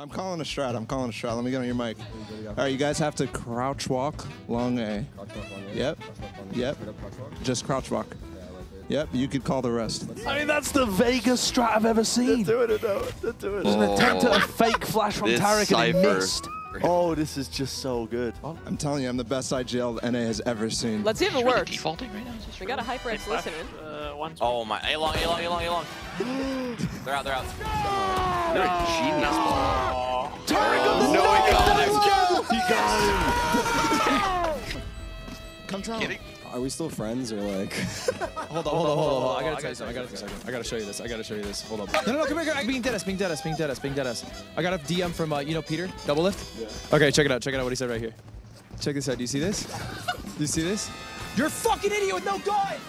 I'm calling a strat. I'm calling a strat. Let me get on your mic. All right, you guys have to crouch walk long A. Yep. Yep. Just crouch walk. Yep. You could call the rest. I mean, that's the Vegas strat I've ever seen. doing it though. They're doing An attempt at a fake flash from This Tarik and he missed. Oh, this is just so good. I'm telling you, I'm the best IGL NA has ever seen. Let's see if it Really works. defaulting right now. We got a HyperX listening. Uh, one Oh my, A long, A long, A long, A long. they're out, they're out. You're a Come tell Kidding? Are we still friends or like? Hold on, hold on, hold on, hold on. I gotta tell you something. I gotta tell something. I gotta show you this. I gotta show you this. Hold up. No, no, no, come here. Come here. Being deadass, being deadass, being deadass, being deadass. I got a DM from, uh, you know, Peter, Doublelift. Yeah. Okay, check it out. Check it out. What he said right here. Check this out. Do you see this? Do you see this? You're a fucking idiot with no gun.